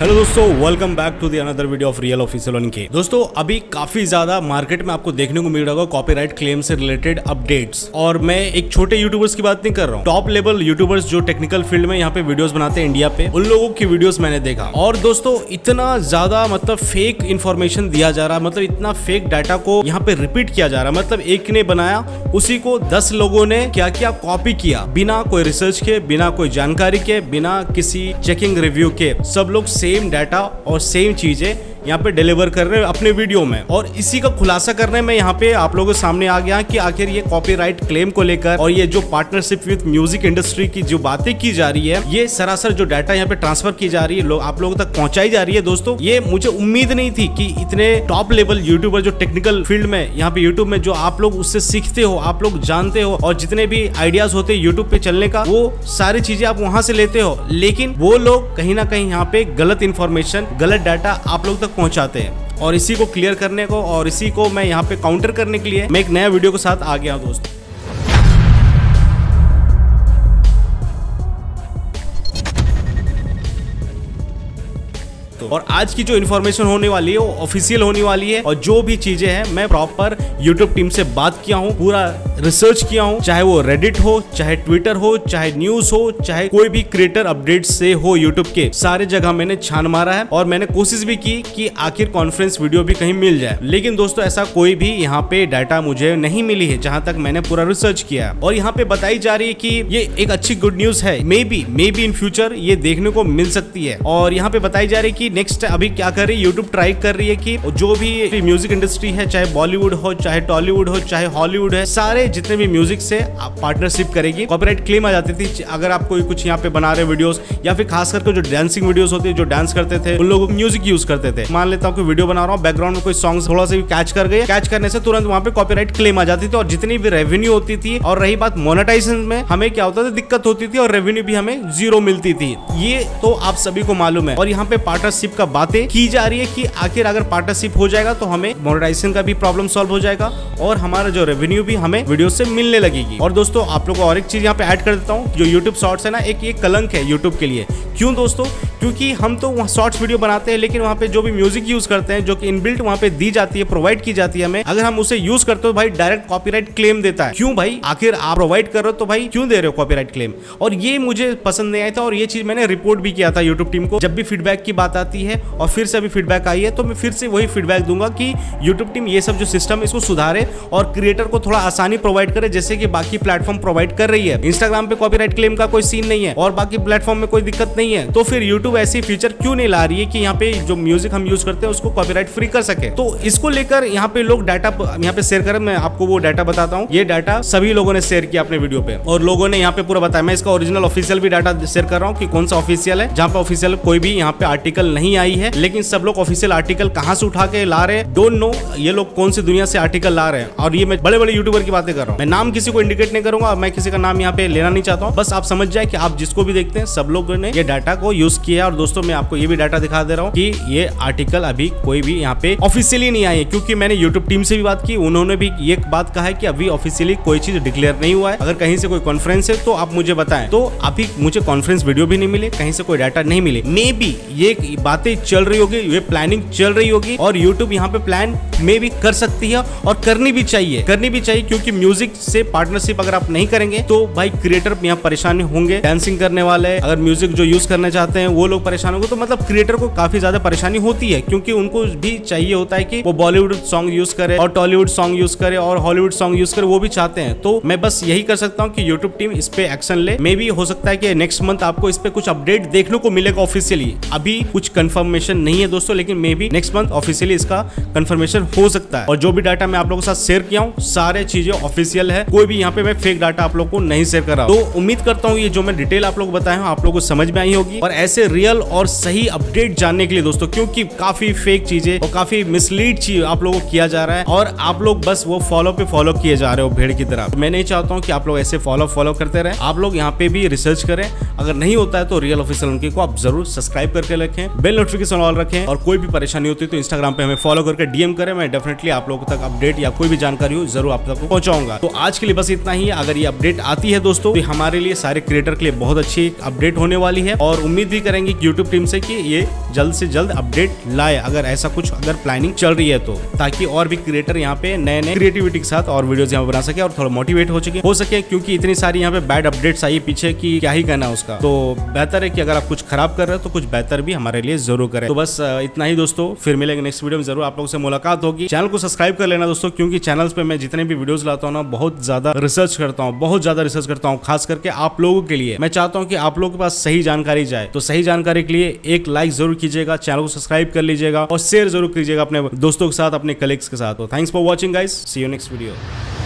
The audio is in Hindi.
हेलो दोस्तों welcome back to the another video of real official one के दोस्तों, अभी काफ़ी ज़्यादा मार्केट में आपको देखने को मिल रहा होगा कॉपीराइट क्लेम से रिलेटेड अपडेट्स और मैं एक छोटे यूट्यूबर्स की बात नहीं कर रहा हूँ। टॉप लेवल यूट्यूबर्स जो टेक्निकल फ़ील्ड में यहाँ पे वीडियोस बनाते हैं इंडिया पे, उन लोगों की वीडियोस मैंने देखा। और दोस्तों, इतना ज़्यादा मतलब फेक इन्फॉर्मेशन दिया जा रहा मतलब इतना फेक डाटा को यहाँ पे रिपीट किया जा रहा मतलब एक ने बनाया उसी को दस लोगों ने क्या क्या कॉपी किया? बिना कोई रिसर्च के, बिना कोई जानकारी के, बिना किसी चेकिंग रिव्यू के, सब लोग सेम डाटा और सेम चीज़ें यहाँ पे डिलीवर कर रहे हैं अपने वीडियो में। और इसी का खुलासा करने में यहाँ पे आप लोगों के सामने आ गया कि आखिर ये कॉपीराइट क्लेम को लेकर और ये जो पार्टनरशिप विद म्यूज़िक इंडस्ट्री की जो बातें की जा रही है, ये सरासर जो डाटा यहाँ पे ट्रांसफ़र की जा रही है लोग आप लोगों तक पहुंचाई जा रही है दोस्तों। ये मुझे उम्मीद नहीं थी कि इतने टॉप लेवल यूट्यूबर जो टेक्निकल फ़ील्ड में, यहाँ पे यूट्यूब में जो आप लोग उससे सीखते हो, आप लोग जानते हो और जितने भी आइडियाज़ होते हैं यूट्यूब पे चलने का, वो सारी चीज़ें आप वहाँ से लेते हो। लेकिन वो लोग कहीं ना कहीं यहाँ पे गलत इन्फॉर्मेशन गलत डाटा आप लोग तक पहुंचाते हैं। और इसी को क्लियर करने को और इसी को मैं यहाँ पे काउंटर करने के लिए मैं एक नया वीडियो के साथ आ गया हूँ दोस्तों। और आज की जो इन्फॉर्मेशन होने वाली है, वो ऑफिशियल होने वाली है। और जो भी चीज़ें हैं, मैं प्रॉपर यूट्यूब टीम से बात किया हूँ, पूरा रिसर्च किया हूँ। चाहे वो रेडिट हो, चाहे ट्विटर हो, चाहे न्यूज़ हो, चाहे कोई भी क्रिएटर अपडेट से हो यूट्यूब के, सारे जगह मैंने छान मारा है। और मैंने कोशिश भी की कि आखिर कॉन्फ्रेंस वीडियो भी कहीं मिल जाए। लेकिन दोस्तों, ऐसा कोई भी यहाँ पे डाटा मुझे नहीं मिली है, जहाँ तक मैंने पूरा रिसर्च किया और यहाँ पे बताई जा रही है कि ये एक अच्छी गुड न्यूज़ है। Maybe maybe in future ये देखने को मिल सकती है। और यहाँ पे बताई जा रही है कि नेक्स्ट अभी क्या कर रही है? यूट्यूब ट्राई कर रही है कि जो भी म्यूज़िक इंडस्ट्री है, चाहे बॉलीवुड हो, चाहे टॉलीवुड हो, चाहे हॉलीवुड है, सारे जितने भी म्यूज़िक से पार्टनरशिप करेगी। कॉपीराइट क्लेम आ जाती थी, अगर आप कोई कुछ यहाँ पे बना रहे वीडियोस या फिर खास करके जो डांसिंग वीडियोस होती है, जो डांस करते थे, उन लोग म्यूज़िक यूज़ करते थे। मान लेता हूँ वीडियो बना रहा हूँ बैकग्राउंड में कोई सॉन्ग थोड़ा सा कैच कर गए कैच करने से तुरंत वहाँ पे कॉपीराइट क्लेम आ जाती थी, और जितनी भी रेवेन्यू होती थी, और रही बात मोनेटाइजेशन में, हमें क्या होता था, दिक्कत होती थी, और रेवेन्यू भी हमें ज़ीरो मिलती थी। ये तो आप सभी को मालूम है, और यहाँ पे पार्टनरशिप का बातें की जा रही है कि आखिर अगर पार्टनरशिप हो जाएगा तो हमें मोनेटाइजेशन का भी प्रॉब्लम सॉल्व हो जाएगा और हमारा जो रेवेन्यू भी हमें वीडियो से मिलने लगेगी। और दोस्तों, आप लोग को और एक चीज़ यहाँ पे ऐड कर देता हूँ, जो यूट्यूब शॉर्ट्स है ना, एक ये कलंक है यूट्यूब के लिए। क्यों दोस्तों? क्योंकि हम तो वहाँ शॉर्ट्स वीडियो बनाते हैं, लेकिन वहाँ पे जो भी म्यूज़िक यूज़ करते हैं, जो कि इनबिल्ट वहाँ पे दी जाती है प्रोवाइड की जाती है हमें, अगर हम उसे यूज़ करते हो भाई डायरेक्ट कॉपीराइट क्लेम देता है। क्यों भाई? आखिर आप प्रोवाइड कर रहे हो तो भाई क्यों दे रहे हो कॉपीराइट क्लेम और ये मुझे पसंद नहीं आया था और ये चीज़ मैंने रिपोर्ट भी किया था यूट्यूब टीम को। जब भी फीडबैक की बात आती है और फिर से अभी फीडबैक आई है तो मैं फिर से वही फीडबैक दूँगा कि यूट्यूब टीम ये सब जो सिस्टम इसको सुधारे और क्रिएटर को थोड़ा आसानी प्रोवाइड करे, जैसे कि बाकी प्लेटफॉर्म प्रोवाइड कर रही है। इंस्टाग्राम पे कॉपीराइट क्लेम का कोई सीन नहीं है और बाकी प्लेटफॉर्म में कोई दिक्कत नहीं है तो फिर यूट्यूब ऐसी फीचर क्यों नहीं ला रही है कि यहाँ पे जो म्यूज़िक हम यूज़ करते हैं, उसको कॉपीराइट फ्री कर सके? तो इसको लेकर यहाँ पे लोग डाटा यहाँ पे शेयर करें, मैं आपको वो डाटा बताता हूँ। ये डाटा सभी लोगों ने शेयर किया अपने वीडियो पे। और लोगों ने यहाँ पे पूरा बताया। मैं इसका ओरिजिनल ऑफिशियल भी डाटा शेयर कर रहा हूँ कि कौन सा ऑफिशियल है, जहाँ पे ऑफिशियल कोई भी यहाँ पे आर्टिकल नहीं आई है। लेकिन सब लोग ऑफिशियल आर्टिकल कहाँ से उठा के ला रहे डोंट नो ये लोग कौन सी दुनिया से आर्टिकल ला रहे हैं। और ये मैं बड़े बड़े यूट्यूबर की बातें कर रहा हूँ। मैं नाम किसी को इंडिकेट नहीं करूँगा, मैं किसी का नाम यहाँ पे लेना नहीं चाहता हूँ। बस आप समझ जाए कि आप जिसको भी देखते हैं, सब लोगों ने ये डाटा को यूज़ किया और दोस्तों, मैं आपको ये भी डाटा दिखा दे रहा हूँ कि ये आर्टिकल अभी कोई भी यहाँ पे ऑफिशियली नहीं आई है। क्योंकि मैंने यूट्यूब टीम से भी बात की, उन्होंने भी ये बात कहा है कि अभी ऑफिशियली कोई चीज़ डिक्लेयर नहीं हुआ है। अगर कहीं से कोई कॉन्फ्रेंस है तो आप मुझे बताएँ। तो अभी मुझे कॉन्फ्रेंस वीडियो भी नहीं मिले, कहीं से कोई डाटा नहीं मिले। मे बी ये बातें चल रही होगी, ये प्लानिंग चल रही होगी और यूट्यूब यहाँ पे प्लान मे भी कर सकती है और करनी भी चाहिए। करनी भी चाहिए क्योंकि म्यूज़िक से पार्टनरशिप अगर आप नहीं करेंगे तो भाई क्रिएटर यहाँ परेशान होंगे। डांसिंग करने वाले, अगर म्यूज़िक जो यूज़ करना चाहते हैं, वो लोग परेशान होंगे। तो मतलब क्रिएटर को काफ़ी ज़्यादा परेशानी होती है, क्योंकि उनको भी चाहिए होता है कि वो बॉलीवुड सॉन्ग यूज़ करे और टॉलीवुड सॉन्ग यूज़ करे और हॉलीवुड सॉन्ग यूज़ करे, वो भी चाहते हैं। तो मैं बस यही कर सकता हूँ कि यूट्यूब टीम इस पे एक्शन ले। मे भी हो सकता है कि नेक्स्ट मंथ आपको इस पे कुछ अपडेट देखने को मिलेगा ऑफिशियली अभी कुछ कंफर्मेशन नहीं है दोस्तों, लेकिन maybe next month officially इसका कंफर्मेशन हो सकता है। और जो भी डाटा मैं आप लोगों के साथ शेयर किया हूँ, सारे चीज़ें ऑफिशियल है। कोई भी यहाँ पे मैं फेक डाटा आप लोग को नहीं शेयर कर रहा तो उम्मीद करता हूँ ये जो मैं डिटेल आप लोग बताया हूँ, आप लोग को समझ में आई होगी। और ऐसे रियल और सही अपडेट जानने के लिए दोस्तों, क्योंकि काफ़ी फेक चीज़ें और काफ़ी मिसलीड चीज़ आप लोगों को किया जा रहा है और आप लोग बस वो फॉलो पे फॉलो किए जा रहे हो भेड़ की तरह। मैं नहीं चाहता हूँ कि आप लोग ऐसे फॉलो फॉलो करते रहे। आप लोग यहाँ पे भी रिसर्च करें। अगर नहीं होता है तो रियल ऑफिशियल उनके को आप ज़रूर सब्सक्राइब करके रखें बेल नोटिफिकेशन ऑल रखें और कोई भी परेशानी होती है तो इंस्टाग्राम पे हमें फॉलो करके डीएम करें। मैं डेफिनेटली आप लोगों तक अपडेट या कोई भी जानकारी हो, ज़रूर आप तक पहुंचाऊँगा। तो आज के लिए बस इतना ही। अगर ये अपडेट आती है दोस्तों तो हमारे लिए, सारे क्रिएटर के लिए बहुत अच्छी अपडेट होने वाली है। और उम्मीद भी करेंगे यूट्यूब टीम से कि ये जल्द से जल्द अपडेट लाए। अगर ऐसा कुछ अगर प्लानिंग चल रही है तो ताकि और भी क्रिएटर यहाँ पे नए नए क्रिएटिविटी के साथ और वीडियोस यहाँ बना सके और थोड़ा मोटिवेट हो सके। हो सके क्योंकि इतनी सारी यहाँ पे बैड अपडेट्स आई पीछे की क्या ही कहना उसका। तो बेहतर है कि अगर आप कुछ खराब कर रहे हो तो कुछ बेहतर भी हमारे लिए ज़रूर करें। तो बस इतना ही दोस्तों। फिर मिलेंगे नेक्स्ट वीडियो में। ज़रूर आप लोगों से मुलाकात होगी। चैनल को सब्सक्राइब कर लेना दोस्तों, क्योंकि चैनल पे मैं जितने भी वीडियोस लाता हूँ ना, बहुत ज़्यादा रिसर्च करता हूँ, बहुत ज़्यादा रिसर्च करता हूँ। खास करके आप लोगों के लिए। मैं चाहता हूँ कि आप लोगों के पास सही जानकारी जाए तो सही जानकारी के लिए एक लाइक ज़रूर कीजिएगा चैनल को सब्सक्राइब कर लीजिएगा और शेयर ज़रूर कीजिएगा अपने दोस्तों के साथ, अपने कलीग्स के साथ। तो thanks for watching guys see you next video